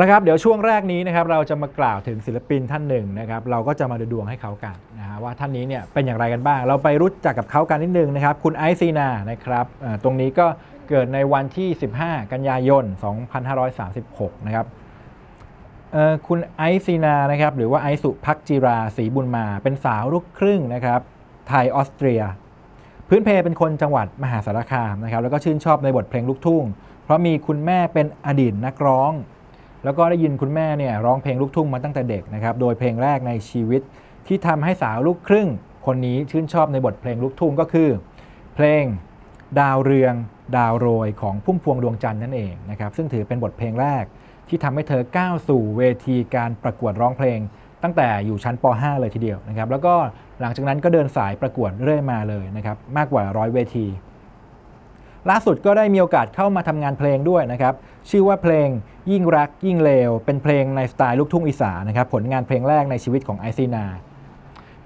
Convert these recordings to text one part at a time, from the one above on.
ละครับเดี๋ยวช่วงแรกนี้นะครับเราจะมากล่าวถึงศิลปินท่านหนึ่งนะครับเราก็จะมาดูดวงให้เขากันนะฮะว่าท่านนี้เนี่ยเป็นอย่างไรกันบ้าง เราไปรู้จักกับเขากันนิดนึงนะครับคุณไอซ์ซีนานะครับตรงนี้ก็เกิดในวันที่ 15 กันยายน 2536 นะครับคุณไอซ์ซีนานะครับหรือว่าไอซ์สุพักจิราศรีบุญมา เป็นสาวลูกครึ่งนะครับไทยออสเตรีย พื้นเพเป็นคนจังหวัดมหาสารคามนะครับแล้วก็ชื่นชอบในบทเพลงลูกทุ่ง เพราะมีคุณแม่เป็นอดีตนักร้อง แล้วก็ได้ยินคุณแม่เนี่ยร้องเพลงลูกทุ่งมาตั้งแต่เด็กนะครับ โดยเพลงแรกในชีวิตที่ทำให้สาวลูกครึ่ง คนนี้ชื่นชอบในบทเพลงลูกทุ่งก็คือ เพลงดาวเรืองดาวโรยของพุ่มพวงดวงจันทร์นั่นเองนะครับซึ่งถือเป็นบทเพลงแรกที่ทำให้เธอก้าวสู่เวทีการประกวดร้องเพลง ตั้งแต่อยู่ชั้นป .5 เลยทีเดียวนะครับแล้วก็หลังจากนั้นก็เดินสายประกวดเรื่อยมาเลยนะครับมากกว่าร้อยเวที ล่าสุดก็ได้มีโอกาสเข้ามาทำงานเพลงด้วยนะครับ ชื่อว่าเพลงยิ่งรักยิ่งเลว เป็นเพลงในสไตล์ลูกทุ่งอีสานนะครับ ผลงานเพลงแรกในชีวิตของไอซ์ ซีนา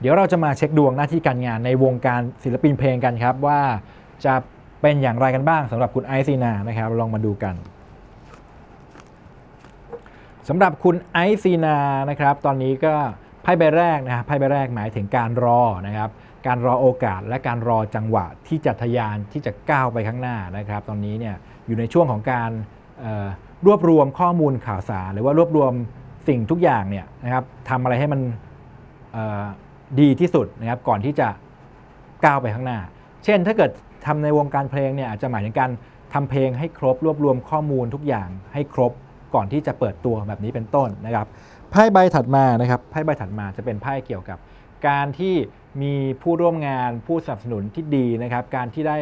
เดี๋ยวเราจะมาเช็คดวงหน้าที่การงานในวงการศิลปินเพลงกันครับว่าจะเป็นอย่างไรกันบ้างสำหรับคุณไอซ์ ซีนานะครับ ลองมาดูกันสำหรับคุณไอซ์ ซีนานะครับ ตอนนี้ก็ ไพ่ใบแรกนะครับไพ่ใบแรกหมายถึงการรอนะครับการรอโอกาสและการรอจังหวะที่จะทะยานที่จะก้าวไปข้างหน้านะครับ ตอนนี้เนี่ยอยู่ในช่วงของการรวบรวมข้อมูลข่าวสาร หรือว่ารวบรวมสิ่งทุกอย่างเนี่ยนะครับทำอะไรให้มันดีที่สุดนะครับก่อนที่จะก้าวไปข้างหน้า เช่นถ้าเกิดทำในวงการเพลงเนี่ยอาจจะหมายถึงการทำเพลงให้ครบรวบรวมข้อมูลทุกอย่างให้ครบ ก่อนที่จะเปิดตัวแบบนี้เป็นต้นนะครับไพ่ใบถัดมานะครับไพ่ใบถัดมาจะเป็นไพ่เกี่ยวกับ การที่มีผู้ร่วมงานผู้สนับสนุนที่ดีนะครับ การที่ได้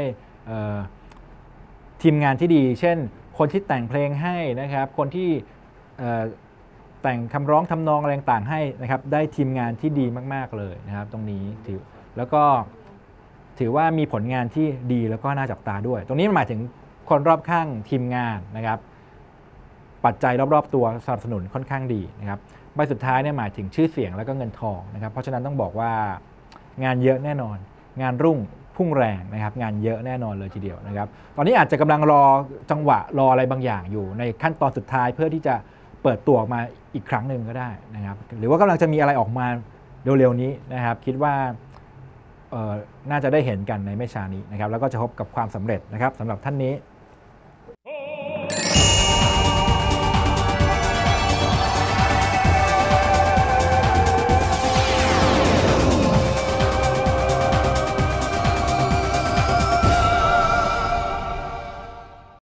ทีมงานที่ดี เช่น คนที่แต่งเพลงให้นะครับ คนที่แต่งคำร้องทำนองอะไรต่างๆให้นะครับ ได้ทีมงานที่ดีมาก ๆเลยนะครับ ตรงนี้ถือแล้วก็ถือว่ามีผลงานที่ดีแล้วก็น่าจับตาด้วย ตรงนี้มันหมายถึงคนรอบข้างทีมงานนะครับ ปัจจัยรอบๆตัวสนับสนุนค่อนข้างดีนะครับใบสุดท้ายเนี่ยหมายถึงชื่อเสียงแล้วก็เงินทองนะครับเพราะฉะนั้นต้องบอกว่างานเยอะแน่นอน งานรุ่งพุ่งแรงนะครับงานเยอะแน่นอนเลยทีเดียวนะครับตอนนี้อาจจะกำลังรอจังหวะรออะไรบางอย่างอยู่ ในขั้นตอนสุดท้ายเพื่อที่จะเปิดตัวออกมาอีกครั้งหนึ่งก็ได้นะครับหรือว่ากำลังจะมีอะไรออกมาเร็วๆนี้นะครับ คิดว่าน่าจะได้เห็นกันในไม่ช้านี้นะครับแล้วก็จะพบกับความสำเร็จนะครับสำหรับท่านนี้